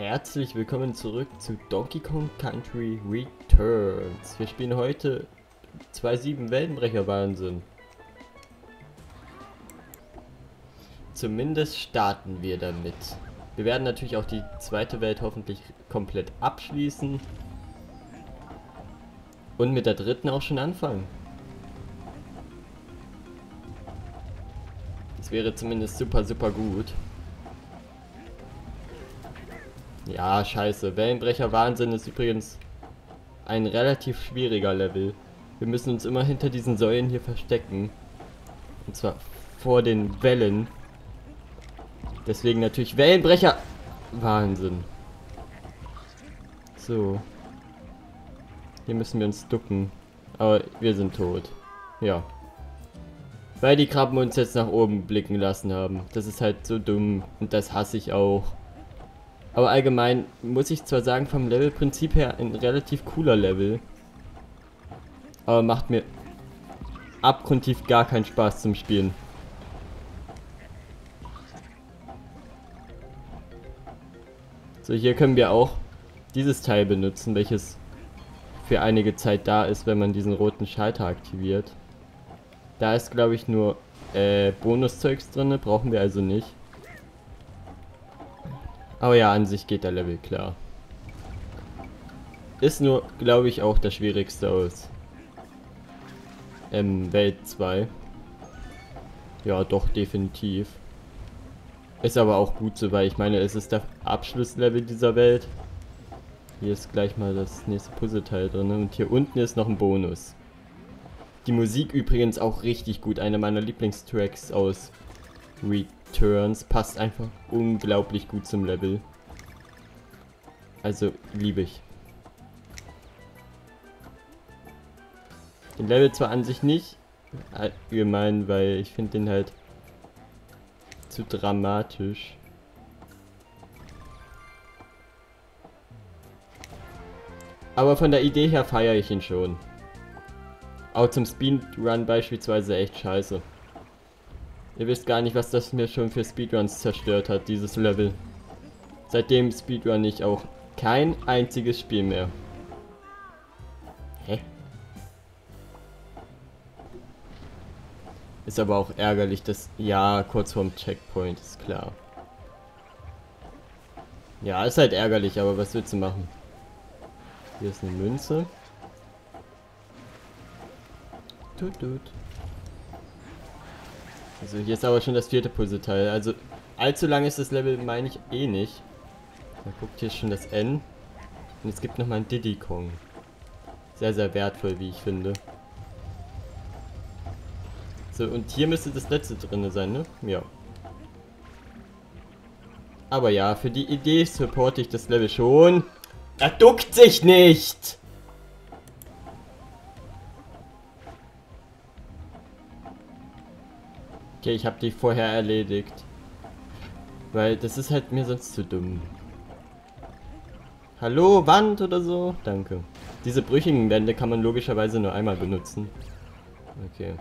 Herzlich willkommen zurück zu Donkey Kong Country Returns. Wir spielen heute 2.7 Weltenbrecher Wahnsinn. Zumindest starten wir damit. Wir werden natürlich auch die zweite Welt hoffentlich komplett abschließen. Und mit der dritten auch schon anfangen. Das wäre zumindest super, super gut. Ja, scheiße. Wellenbrecher Wahnsinn ist übrigens ein relativ schwieriger Level. Wir müssen uns immer hinter diesen Säulen hier verstecken. Und zwar vor den Wellen. Deswegen natürlich Wellenbrecher. Wahnsinn. So. Hier müssen wir uns ducken. Aber wir sind tot. Ja. Weil die Krabben uns jetzt nach oben blicken lassen haben. Das ist halt so dumm. Und das hasse ich auch. Aber allgemein muss ich zwar sagen, vom Levelprinzip her ein relativ cooler Level. Aber macht mir abgrundtief gar keinen Spaß zum Spielen. So, hier können wir auch dieses Teil benutzen, welches für einige Zeit da ist, wenn man diesen roten Schalter aktiviert. Da ist, glaube ich, nur äh, Bonuszeugs drin, brauchen wir also nicht. Aber ja, an sich geht der Level klar. Ist nur, glaube ich, auch der schwierigste aus ähm, Welt 2. Ja, doch, definitiv. Ist aber auch gut so, weil ich meine, es ist der Abschlusslevel dieser Welt. Hier ist gleich mal das nächste Puzzleteil drin und hier unten ist noch ein Bonus. Die Musik übrigens auch richtig gut, eine meiner Lieblingstracks aus Returns. Passt einfach unglaublich gut zum Level. Also, liebe ich. Den Level zwar an sich nicht, allgemein, weil ich finde den halt zu dramatisch. Aber von der Idee her feiere ich ihn schon. Auch zum Speedrun beispielsweise echt scheiße. Ihr wisst gar nicht, was das mir schon für Speedruns zerstört hat, dieses Level. Seitdem Speedrun ich auch kein einziges Spiel mehr. Hä? Ist aber auch ärgerlich, dass... Ja, kurz vorm Checkpoint, ist klar. Ja, ist halt ärgerlich, aber was willst du machen? Hier ist eine Münze. Tut, tut. Also hier ist aber schon das vierte Puzzleteil. Also allzu lang ist das Level, meine ich, eh nicht. Man guckt hier schon das N. Und es gibt nochmal ein Diddy Kong. Sehr, sehr wertvoll, wie ich finde. So, und hier müsste das letzte drin sein, ne? Ja. Aber ja, für die Idee supporte ich das Level schon. Er duckt sich nicht! Okay, ich habe die vorher erledigt. Weil das ist halt mir sonst zu dumm. Hallo, Wand oder so? Danke. Diese brüchigen Wände kann man logischerweise nur einmal benutzen. Okay.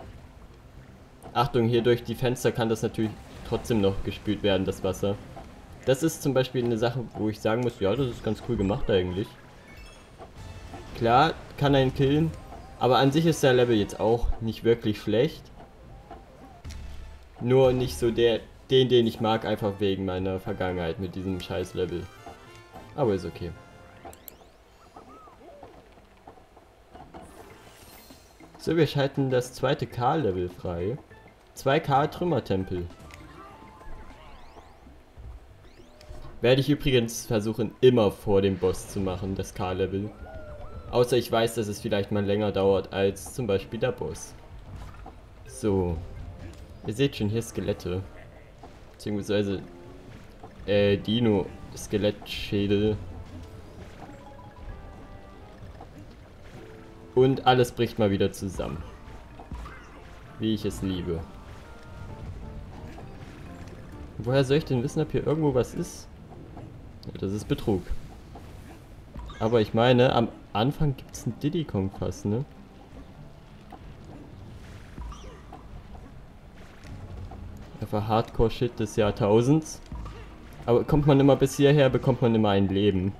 Achtung, hier durch die Fenster kann das natürlich trotzdem noch gespült werden, das Wasser. Das ist zum Beispiel eine Sache, wo ich sagen muss, ja, das ist ganz cool gemacht eigentlich. Klar, kann einen killen, aber an sich ist der Level jetzt auch nicht wirklich schlecht. Nur nicht so der, den, den ich mag, einfach wegen meiner Vergangenheit mit diesem scheiß Level. Aber ist okay. So, wir schalten das zweite K-Level frei. 2K Trümmertempel. Werde ich übrigens versuchen, immer vor dem Boss zu machen, das K-Level. Außer ich weiß, dass es vielleicht mal länger dauert als zum Beispiel der Boss. So. Ihr seht schon hier Skelette. Beziehungsweise äh, Dino-Skelettschädel. Und alles bricht mal wieder zusammen. Wie ich es liebe. Woher soll ich denn wissen, ob hier irgendwo was ist? Ja, das ist Betrug. Aber ich meine, am Anfang gibt es einen Diddy Kong fast, ne? Einfach Hardcore-Shit des Jahrtausends. Aber kommt man immer bis hierher, bekommt man immer ein Leben.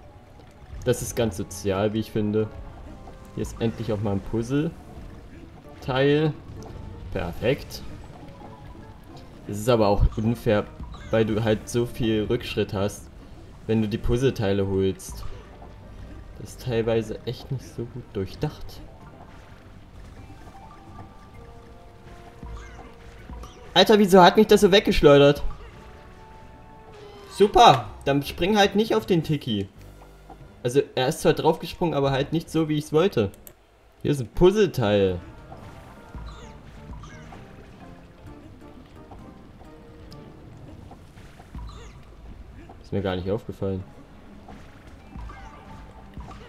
Das ist ganz sozial, wie ich finde. Hier ist endlich auch mal ein Puzzle-Teil. Perfekt. Es ist aber auch unfair, weil du halt so viel Rückschritt hast, wenn du die Puzzleteile holst. Das ist teilweise echt nicht so gut durchdacht. Alter, wieso hat mich das so weggeschleudert? Super, dann spring halt nicht auf den Tiki. Also, er ist zwar draufgesprungen, aber halt nicht so, wie ich es wollte. Hier ist ein Puzzleteil. Ist mir gar nicht aufgefallen.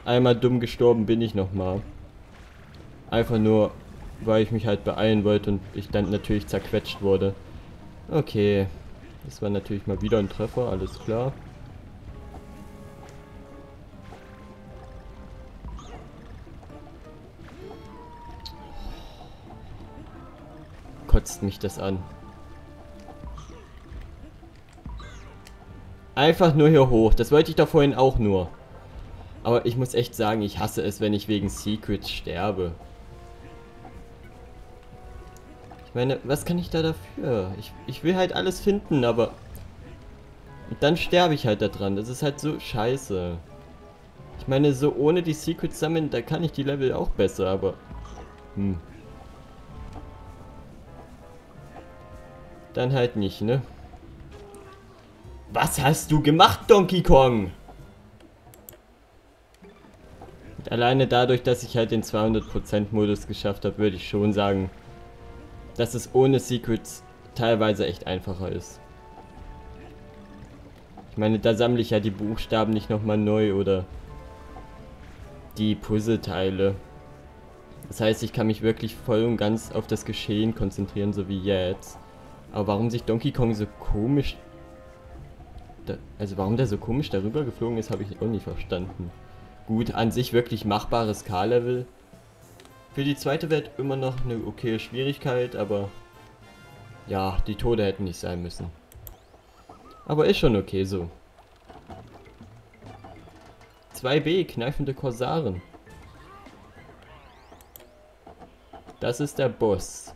Einmal dumm gestorben bin ich nochmal. Einfach nur, weil ich mich halt beeilen wollte und ich dann natürlich zerquetscht wurde. Okay. Das war natürlich mal wieder ein Treffer, alles klar. Kotzt mich das an. Einfach nur hier hoch. Das wollte ich da vorhin auch nur. Aber ich muss echt sagen, ich hasse es, wenn ich wegen Secrets sterbe. Ich meine, was kann ich da dafür? Ich, ich will halt alles finden, aber... Und dann sterbe ich halt da dran. Das ist halt so scheiße. Ich meine, so ohne die Secrets sammeln, da kann ich die Level auch besser, aber... Hm. Dann halt nicht, ne? Was hast du gemacht, Donkey Kong? Und alleine dadurch, dass ich halt den 200% Modus geschafft habe, würde ich schon sagen, dass es ohne Secrets teilweise echt einfacher ist. Ich meine, da sammle ich ja die Buchstaben nicht nochmal neu oder die Puzzleteile. Das heißt, ich kann mich wirklich voll und ganz auf das Geschehen konzentrieren, so wie jetzt. Aber warum sich Donkey Kong so komisch da, also warum der so komisch darüber geflogen ist, habe ich auch nicht verstanden. Gut, an sich wirklich machbares K-Level. Für die zweite Welt immer noch eine okay Schwierigkeit, aber ja, die Tode hätten nicht sein müssen. Aber ist schon okay so. 2b, kneifende Korsaren. Das ist der Boss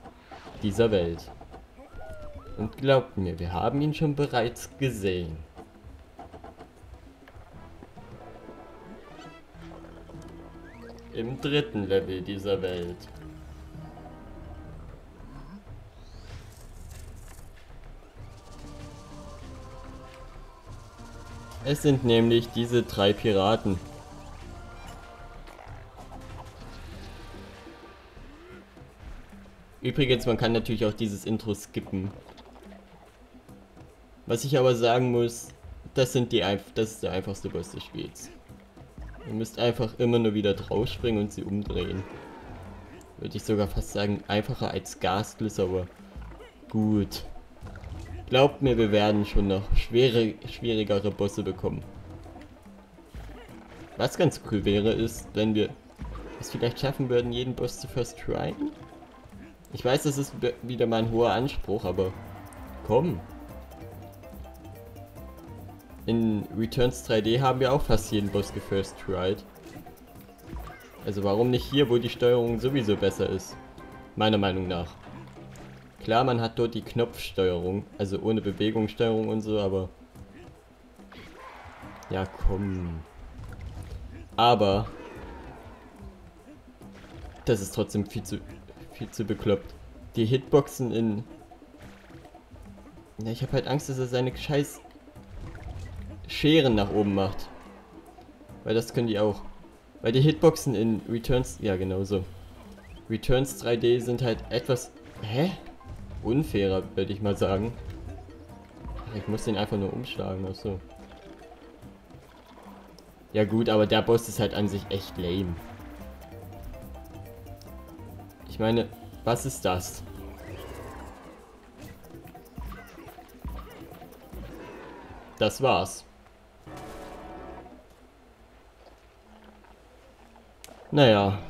dieser Welt. Und glaubt mir, wir haben ihn schon bereits gesehen. Im dritten Level dieser Welt. Es sind nämlich diese drei Piraten. Übrigens, man kann natürlich auch dieses Intro skippen. Was ich aber sagen muss, das sind die das ist der einfachste Boss des Spiels. Ihr müsst einfach immer nur wieder draufspringen und sie umdrehen. Würde ich sogar fast sagen, einfacher als Gasgliss, aber gut. Glaubt mir, wir werden schon noch schwere, schwierigere Bosse bekommen. Was ganz cool wäre, ist, wenn wir es vielleicht schaffen würden, jeden Boss zu first tryen. Ich weiß, das ist wieder mal ein hoher Anspruch, aber komm. In Returns 3D haben wir auch fast jeden Boss gefirst tried. Also warum nicht hier, wo die Steuerung sowieso besser ist? Meiner Meinung nach. Klar, man hat dort die Knopfsteuerung, also ohne Bewegungssteuerung und so, aber... Ja, komm. Aber... Das ist trotzdem viel zu, viel zu bekloppt. Die Hitboxen in... Ja, ich habe halt Angst, dass er seine scheiß Scheren nach oben macht. Weil das können die auch. Weil die Hitboxen in Returns, ja genau so. Returns 3D sind halt etwas, hä? Unfairer, würde ich mal sagen. Ich muss den einfach nur umschlagen, ach so. Ja gut, aber der Boss ist halt an sich echt lame. Ich meine, was ist das? Das war's. Naja.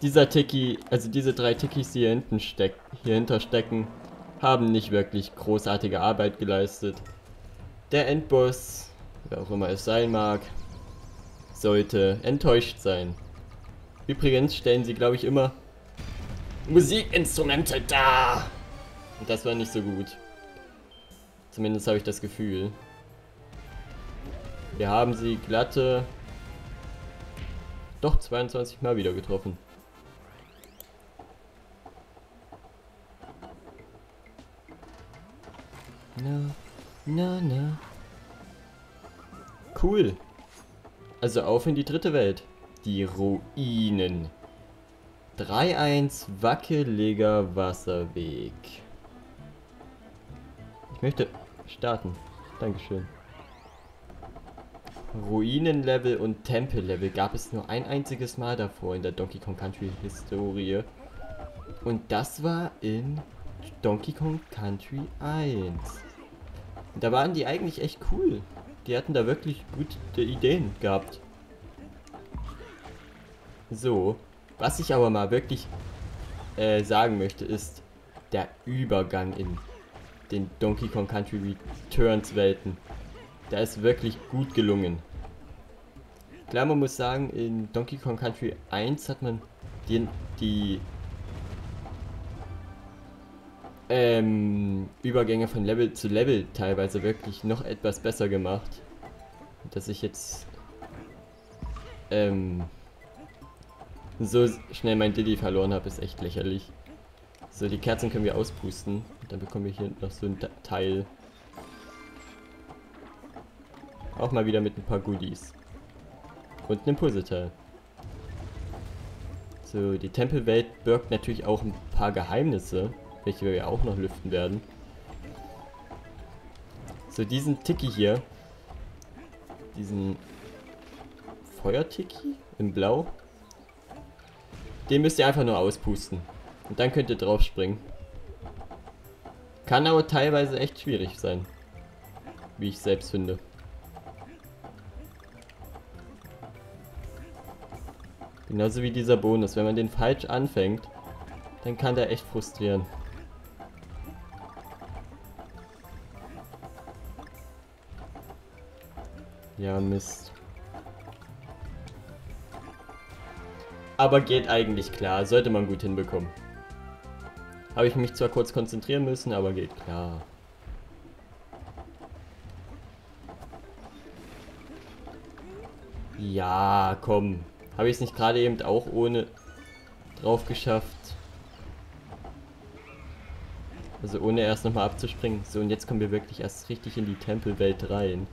Dieser Tiki, also diese drei Tikis, die hier hinten steck, hier stecken, haben nicht wirklich großartige Arbeit geleistet. der Endboss, wer auch immer es sein mag, sollte enttäuscht sein. Übrigens stellen sie, glaube ich, immer Musikinstrumente da. Und das war nicht so gut. Zumindest habe ich das Gefühl. Wir haben sie glatte... Doch, 22 Mal wieder getroffen. Na, na, na. Cool. Also auf in die dritte Welt. Die Ruinen. 3-1 wackeliger Wasserweg. Ich möchte starten. Dankeschön. Ruinenlevel und Tempellevel gab es nur ein einziges Mal davor in der Donkey Kong Country Historie. Und das war in Donkey Kong Country 1. Und da waren die eigentlich echt cool. Die hatten da wirklich gute Ideen gehabt. So, was ich aber mal wirklich äh, sagen möchte, ist der Übergang in den Donkey Kong Country Returns Welten. Der ist wirklich gut gelungen. Klar, man muss sagen, in Donkey Kong Country 1 hat man die, die ähm, Übergänge von Level zu Level teilweise wirklich noch etwas besser gemacht. Dass ich jetzt ähm, so schnell mein Diddy verloren habe, ist echt lächerlich. So, die Kerzen können wir auspusten. Dann bekommen wir hier noch so ein Teil. Auch mal wieder mit ein paar Goodies. Und einem Puzzleteil. So, die Tempelwelt birgt natürlich auch ein paar Geheimnisse, welche wir auch noch lüften werden. So, diesen Tiki hier. Diesen Feuertiki in Blau. Den müsst ihr einfach nur auspusten. Und dann könnt ihr drauf springen. Kann aber teilweise echt schwierig sein. Wie ich selbst finde. Genauso wie dieser Bonus. Wenn man den falsch anfängt, dann kann der echt frustrieren. Ja, Mist. Aber geht eigentlich klar. Sollte man gut hinbekommen. Habe ich mich zwar kurz konzentrieren müssen, aber geht klar. Ja, komm. Habe ich es nicht gerade eben auch ohne drauf geschafft? Also ohne erst nochmal abzuspringen. So, und jetzt kommen wir wirklich erst richtig in die Tempelwelt rein.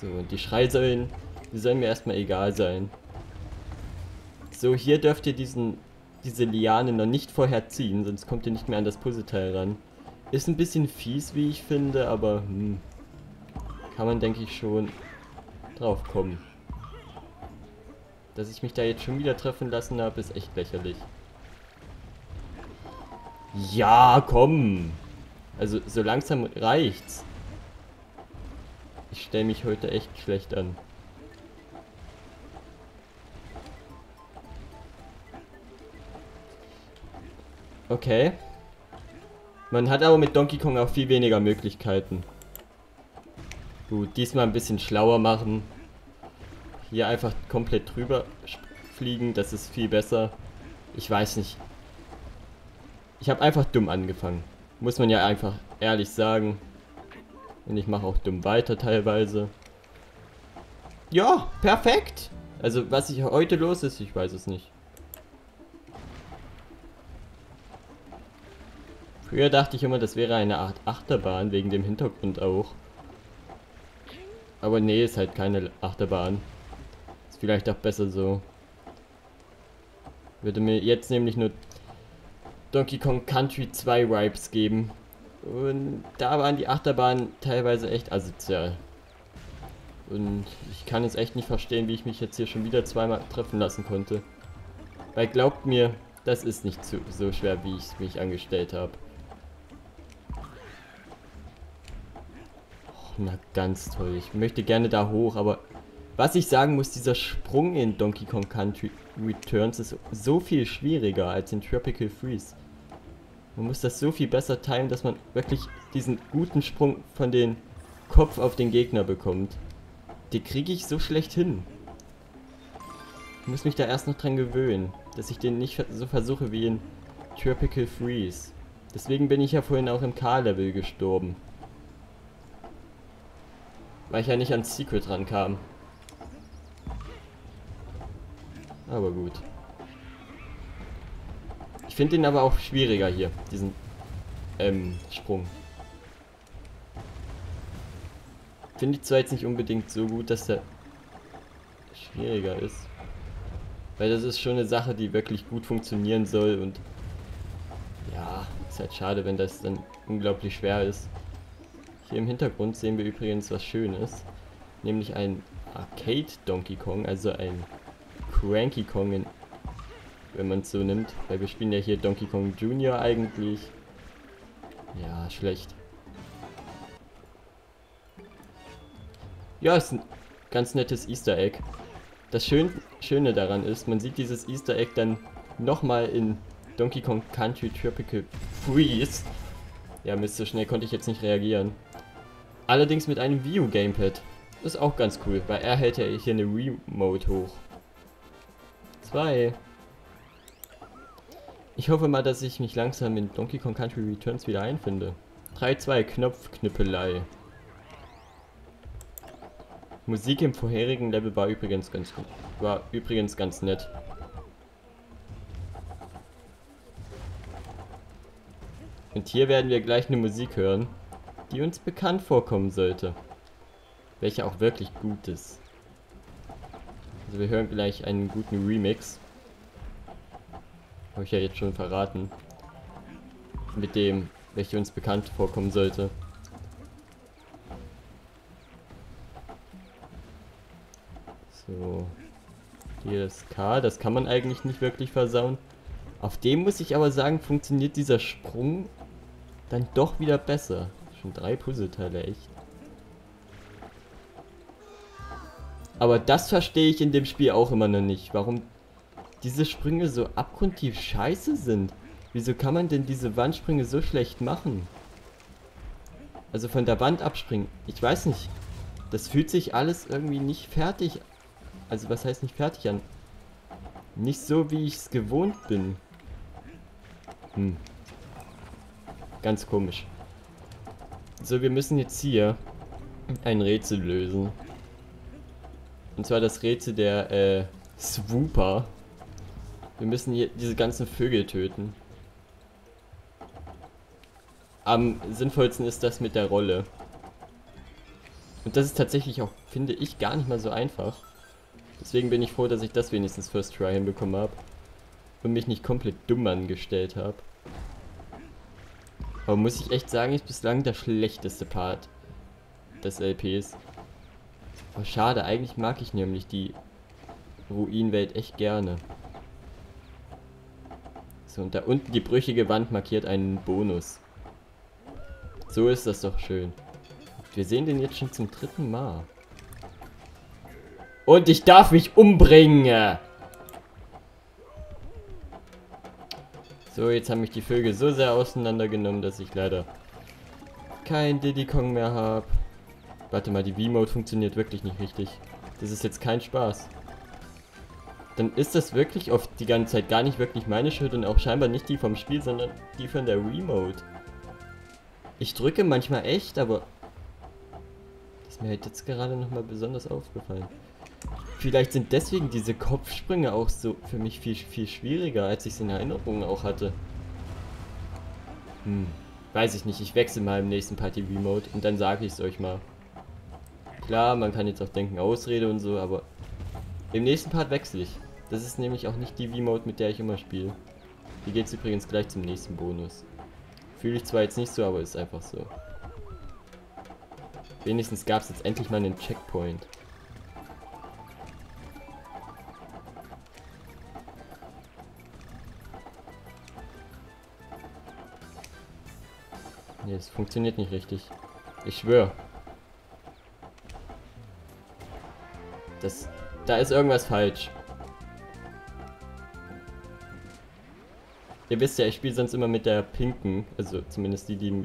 So, und die Schreisäulen, die sollen mir erstmal egal sein. So, hier dürft ihr diesen diese Liane noch nicht vorher ziehen, sonst kommt ihr nicht mehr an das Puzzleteil ran. Ist ein bisschen fies, wie ich finde, aber hm, kann man, denke ich, schon drauf kommen. Dass ich mich da jetzt schon wieder treffen lassen habe, ist echt lächerlich. Ja, komm! Also, so langsam reicht's. Ich stelle mich heute echt schlecht an. Okay. Man hat aber mit Donkey Kong auch viel weniger Möglichkeiten. Gut, diesmal ein bisschen schlauer machen. Hier einfach komplett drüber fliegen, das ist viel besser. Ich weiß nicht. Ich habe einfach dumm angefangen. Muss man ja einfach ehrlich sagen. Und ich mache auch dumm weiter teilweise. Ja, perfekt. Also was ich heute los ist, ich weiß es nicht. Früher dachte ich immer, das wäre eine Art Achterbahn, wegen dem Hintergrund auch. Aber nee, ist halt keine Achterbahn. Ist vielleicht auch besser so. Würde mir jetzt nämlich nur Donkey Kong Country 2 Vibes geben. Und da waren die Achterbahnen teilweise echt asozial. Und ich kann es echt nicht verstehen, wie ich mich jetzt hier schon wieder zweimal treffen lassen konnte. Weil glaubt mir, das ist nicht so, schwer, wie ich mich angestellt habe. Na ganz toll. Ich möchte gerne da hoch, aber was ich sagen muss, dieser Sprung in Donkey Kong Country Returns ist so viel schwieriger als in Tropical Freeze. Man muss das so viel besser timen, dass man wirklich diesen guten Sprung von den Kopf auf den Gegner bekommt, die kriege ich so schlecht hin. Ich muss mich da erst noch dran gewöhnen, dass ich den nicht so versuche wie in Tropical Freeze. Deswegen bin ich ja vorhin auch im K-Level gestorben. Weil ich ja nicht ans Secret rankam. Aber gut. Ich finde den aber auch schwieriger hier, diesen ähm, Sprung. Finde ich zwar jetzt nicht unbedingt so gut, dass der schwieriger ist. Weil das ist schon eine Sache, die wirklich gut funktionieren soll und ja, ist halt schade, wenn das dann unglaublich schwer ist. Hier im Hintergrund sehen wir übrigens was Schönes, nämlich ein Arcade Donkey Kong, also ein Cranky Kong, in, wenn man es so nimmt, weil wir spielen ja hier Donkey Kong Jr. eigentlich. Ja, schlecht. Ja, ist ein ganz nettes Easter Egg. Das Schön Schöne daran ist, man sieht dieses Easter Egg dann nochmal in Donkey Kong Country Tropical Freeze. Ja, Mist, so schnell konnte ich jetzt nicht reagieren. Allerdings mit einem Wii U Gamepad. Das ist auch ganz cool, weil er hält ja hier eine Remote hoch. Zwei. Ich hoffe mal, dass ich mich langsam in Donkey Kong Country Returns wieder einfinde. 3-2 Knopfknüppelei. Musik im vorherigen Level war übrigens ganz war übrigens ganz nett. Und hier werden wir gleich eine Musik hören, die uns bekannt vorkommen sollte. Welche auch wirklich gut ist. Also wir hören gleich einen guten Remix. Habe ich ja jetzt schon verraten. Mit dem, welche uns bekannt vorkommen sollte. So. Hier das K, das kann man eigentlich nicht wirklich versauen. Auf dem muss ich aber sagen, funktioniert dieser Sprung dann doch wieder besser. Schon drei Puzzleteile, echt. Aber das verstehe ich in dem Spiel auch immer noch nicht. Warum diese Sprünge so abgrundtief scheiße sind. Wieso kann man denn diese Wandsprünge so schlecht machen? Also von der Wand abspringen. Ich weiß nicht. Das fühlt sich alles irgendwie nicht fertig. Also was heißt nicht fertig an? Nicht so, wie ich es gewohnt bin. Hm. Ganz komisch. So, wir müssen jetzt hier ein Rätsel lösen. Und zwar das Rätsel der äh, Swooper. Wir müssen hier diese ganzen Vögel töten. Am sinnvollsten ist das mit der Rolle. Und das ist tatsächlich auch, finde ich, gar nicht mal so einfach. Deswegen bin ich froh, dass ich das wenigstens First Try hinbekommen habe. Und mich nicht komplett dumm angestellt habe. Aber muss ich echt sagen, ist bislang der schlechteste Part des LPs. Oh, schade, eigentlich mag ich nämlich die Ruinwelt echt gerne. So, und da unten die brüchige Wand markiert einen Bonus. So ist das doch schön. Wir sehen den jetzt schon zum dritten Mal. Und ich darf mich umbringen! So, jetzt haben mich die Vögel so sehr auseinandergenommen, dass ich leider kein Diddy Kong mehr habe. Warte mal, die V-Mode funktioniert wirklich nicht richtig. Das ist jetzt kein Spaß. Dann ist das wirklich oft die ganze Zeit gar nicht wirklich meine Schuld und auch scheinbar nicht die vom Spiel, sondern die von der Remote. Ich drücke manchmal echt, aber... Das ist mir halt jetzt gerade nochmal besonders aufgefallen. Vielleicht sind deswegen diese Kopfsprünge auch so für mich viel, viel schwieriger, als ich es in Erinnerung auch hatte. Hm, weiß ich nicht. Ich wechsle mal im nächsten Party Remote und dann sage ich es euch mal. Klar, man kann jetzt auch denken, Ausrede und so, aber im nächsten Part wechsle ich. Das ist nämlich auch nicht die V-Mode, mit der ich immer spiele. Hier geht es übrigens gleich zum nächsten Bonus. Fühle ich zwar jetzt nicht so, aber ist einfach so. Wenigstens gab es jetzt endlich mal einen Checkpoint. Nee, es funktioniert nicht richtig. Ich schwöre. Das, da ist irgendwas falsch. Ihr wisst ja, ich spiele sonst immer mit der pinken, also zumindest die, die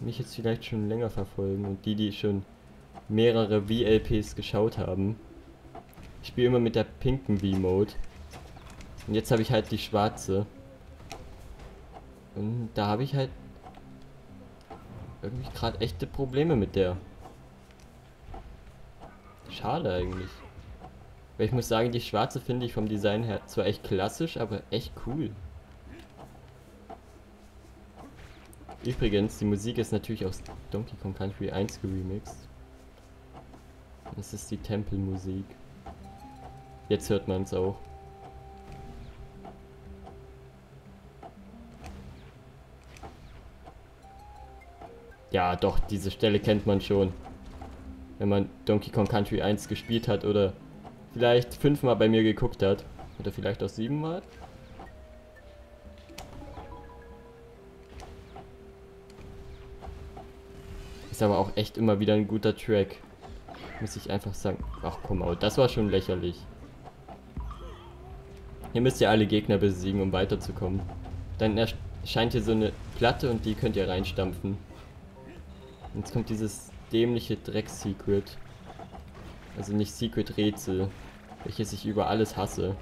mich jetzt vielleicht schon länger verfolgen und die, die schon mehrere VLPs geschaut haben. Ich spiele immer mit der pinken V-Mode. Und jetzt habe ich halt die schwarze. Und da habe ich halt irgendwie gerade echte Probleme mit der. Schade eigentlich. Weil ich muss sagen, die schwarze finde ich vom Design her zwar echt klassisch, aber echt cool. Übrigens, die Musik ist natürlich aus Donkey Kong Country 1 geremixed. Das ist die Tempelmusik. Jetzt hört man es auch. Ja, doch, diese Stelle kennt man schon. Wenn man Donkey Kong Country 1 gespielt hat oder vielleicht fünfmal bei mir geguckt hat. Oder vielleicht auch siebenmal. Ist aber auch echt immer wieder ein guter Track. Muss ich einfach sagen. Ach komm out, das war schon lächerlich. Hier müsst ihr alle Gegner besiegen, um weiterzukommen. Dann erscheint hier so eine Platte und die könnt ihr reinstampfen. Jetzt kommt dieses dämliche Dreck-Secret. Also nicht Secret-Rätsel, welches ich über alles hasse.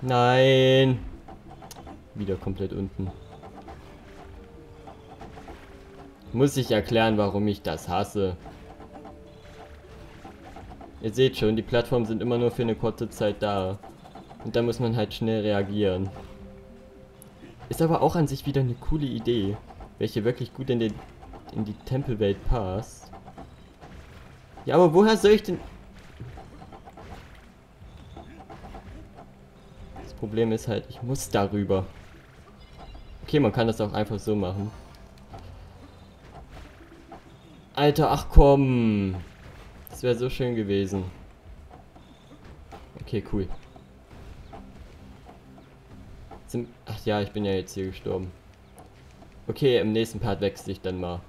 Nein! Wieder komplett unten. Muss ich erklären, warum ich das hasse. Ihr seht schon, die Plattformen sind immer nur für eine kurze Zeit da. Und da muss man halt schnell reagieren. Ist aber auch an sich wieder eine coole Idee, welche wirklich gut in, den, in die Tempelwelt passt. Ja, aber woher soll ich denn... Das Problem ist halt, ich muss darüber. Okay, man kann das auch einfach so machen. Alter, ach komm. Das wäre so schön gewesen. Okay, cool. Sind, ach ja, ich bin ja jetzt hier gestorben. Okay, im nächsten Part wechsle ich dann mal.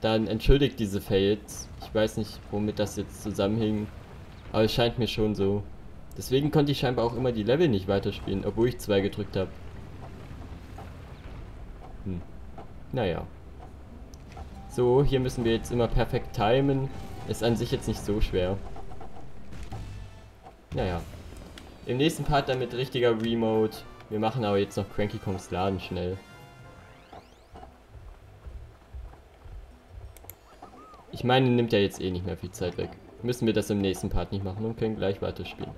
Dann entschuldigt diese Fails. Ich weiß nicht, womit das jetzt zusammenhing. Aber es scheint mir schon so. Deswegen konnte ich scheinbar auch immer die Level nicht weiterspielen, obwohl ich zwei gedrückt habe. Hm. Naja. So, hier müssen wir jetzt immer perfekt timen. Ist an sich jetzt nicht so schwer. Naja. Im nächsten Part dann mit richtiger Remote. Wir machen aber jetzt noch Cranky Kongs Laden schnell. Ich meine, nimmt ja jetzt eh nicht mehr viel Zeit weg. Müssen wir das im nächsten Part nicht machen und können gleich weiterspielen.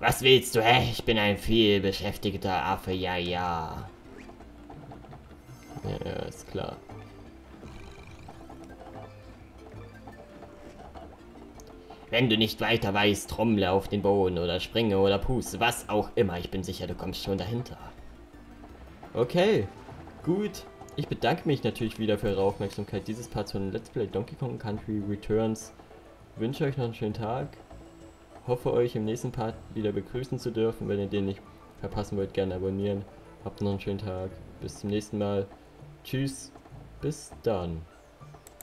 Was willst du, hä? Ich bin ein viel beschäftigter Affe, ja, ja. Ja, ja, ist klar. Wenn du nicht weiter weißt, trommle auf den Boden oder springe oder puste, was auch immer. Ich bin sicher, du kommst schon dahinter. Okay, gut. Ich bedanke mich natürlich wieder für eure Aufmerksamkeit dieses Parts von Let's Play Donkey Kong Country Returns. wünsche euch noch einen schönen Tag. Hoffe euch im nächsten Part wieder begrüßen zu dürfen. Wenn ihr den nicht verpassen wollt, gerne abonnieren. Habt noch einen schönen Tag. Bis zum nächsten Mal. Tschüss. Bis dann.